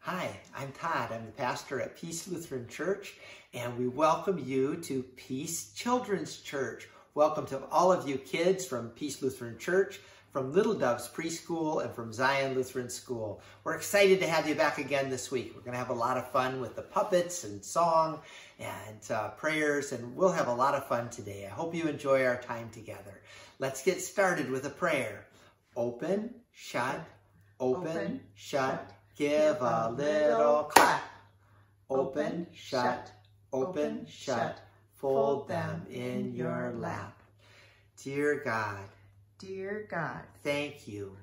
Hi, I'm Todd. I'm the pastor at Peace Lutheran Church, and we welcome you to Peace Children's Church. Welcome to all of you kids from Peace Lutheran Church, from Little Doves Preschool, and from Zion Lutheran School. We're excited to have you back again this week. We're going to have a lot of fun with the puppets and song and uh, prayers, and we'll have a lot of fun today. I hope you enjoy our time together. Let's get started with a prayer. Open, shut, open, Open, shut, shut, give a little clap. Open, shut, open, shut, fold them in your lap. Dear God, Dear God, thank you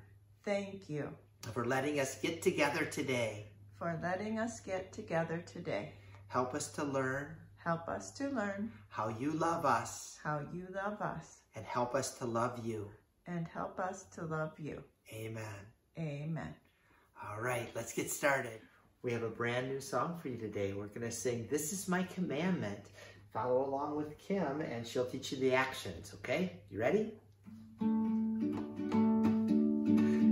thank you for letting us get together today. for letting us get together today. Help us to learn Help us to learn how you love us how you love us and help us to love you. and help us to love you. Amen. Amen. All right, let's get started. We have a brand new song for you today. We're going to sing This is My Commandment. Follow along with Kim and she'll teach you the actions, okay? You ready?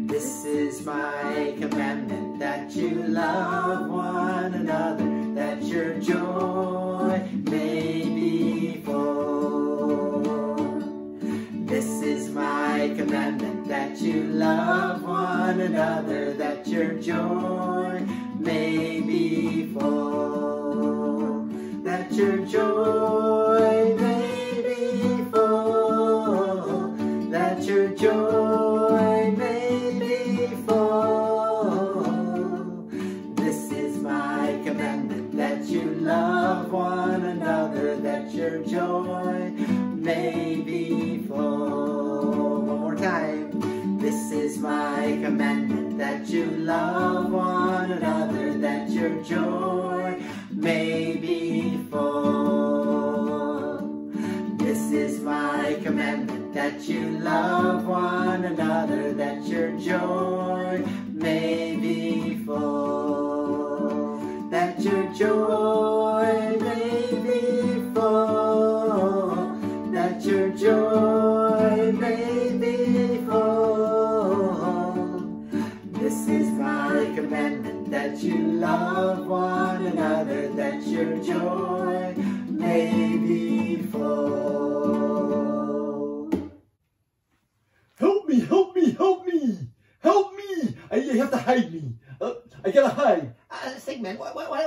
This is my commandment that you love one another, your joy may be full. That your joy may be full. That your joy may be full. This is my commandment that you love one another, that your joy that you love one another, that your joy may be full. This is my commandment that you love one another, that your joy may be full. That your joy may be full.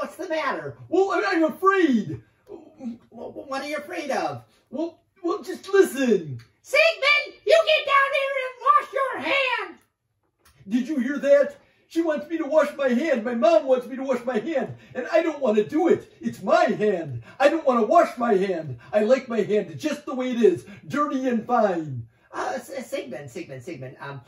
Sigmund, what, what, what's the matter? Well, I'm afraid. What, what are you afraid of? Well, well, just listen. Sigmund, you get down here and wash your hands! Did you hear that? She wants me to wash my hand. My mom wants me to wash my hand, and I don't want to do it. It's my hand. I don't want to wash my hand. I like my hand just the way it is, dirty and fine. Uh, Sigmund, Sigmund, Sigmund, um,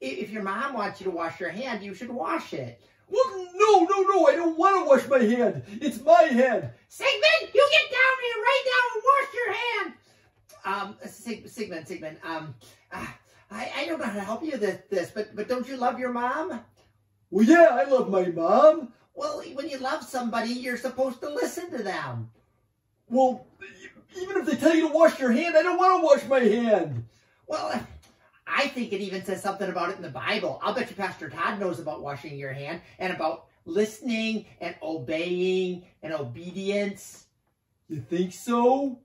if your mom wants you to wash your hand, you should wash it. Well, no, no, no, I don't want to wash my hand. It's my hand. Sigmund, you get down here right now and wash your hand. Um, Sig- Sigmund, Sigmund, um, uh, I, I don't know how to help you with this, but but don't you love your mom? Well, yeah, I love my mom. Well, when you love somebody, you're supposed to listen to them. Well, even if they tell you to wash your hand, I don't want to wash my hand. Well, I think it even says something about it in the Bible. I'll bet you Pastor Todd knows about washing your hand and about listening and obeying and obedience. You think so?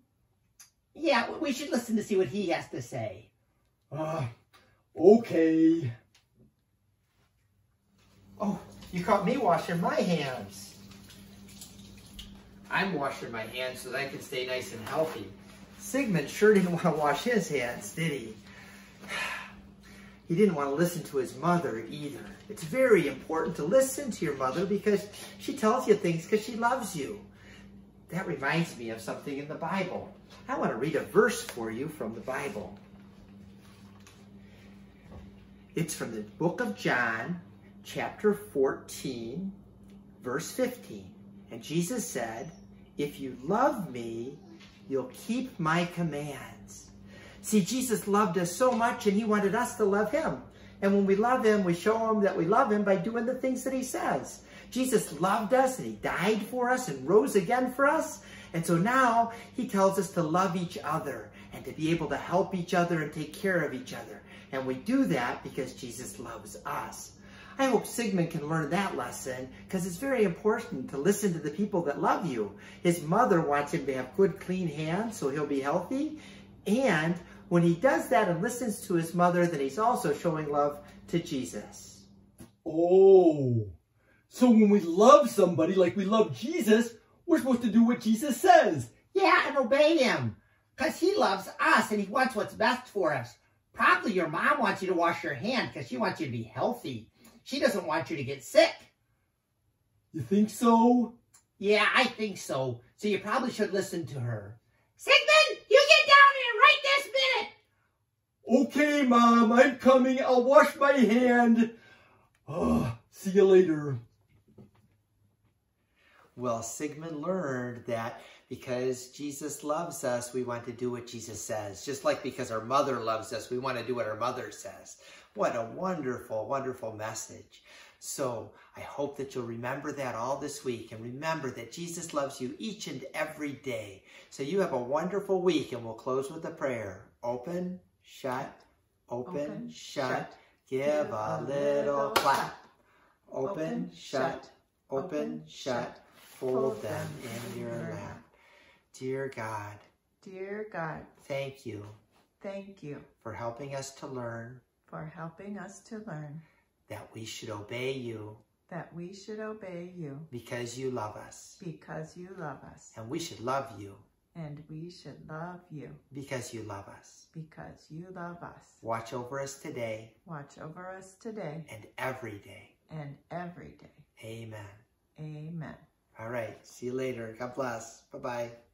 Yeah, we should listen to see what he has to say. Ah, okay. Oh, you caught me washing my hands. I'm washing my hands so that I can stay nice and healthy. Sigmund sure didn't want to wash his hands, did he? He didn't want to listen to his mother either. It's very important to listen to your mother because she tells you things because she loves you. That reminds me of something in the Bible. I want to read a verse for you from the Bible. It's from the book of John, chapter 14, verse 15. And Jesus said, If you love me, you'll keep my commands. See, Jesus loved us so much and he wanted us to love him. And when we love him, we show him that we love him by doing the things that he says. Jesus loved us and he died for us and rose again for us. And so now he tells us to love each other and to be able to help each other and take care of each other. And we do that because Jesus loves us. I hope Sigmund can learn that lesson because it's very important to listen to the people that love you. His mother wants him to have good, clean hands so he'll be healthy. And when he does that and listens to his mother, then he's also showing love to Jesus. Oh, so when we love somebody like we love Jesus, we're supposed to do what Jesus says. Yeah, and obey him. Because he loves us and he wants what's best for us. Probably your mom wants you to wash your hand because she wants you to be healthy. She doesn't want you to get sick. You think so? Yeah, I think so. So you probably should listen to her. Sigmund, you get down here right this minute. Okay, Mom, I'm coming. I'll wash my hand. Oh, see you later. Well, Sigmund learned that because Jesus loves us, we want to do what Jesus says. Just like because our mother loves us, we want to do what our mother says. What a wonderful, wonderful message. So I hope that you'll remember that all this week and remember that Jesus loves you each and every day. So you have a wonderful week and we'll close with a prayer. Open, shut, open, Open, shut, shut, give a little clap. Open, shut, open, shut, fold them in your lap. Dear God, Dear God, thank you. Thank you. For helping us to learn. For helping us to learn. That we should obey you. That we should obey you. Because you love us. because you love us. And we should love you And we should love you because you love us. because you love us. Watch over us today Watch over us today and every day. and every day. Amen. Amen. All right. See you later. God bless. Bye bye.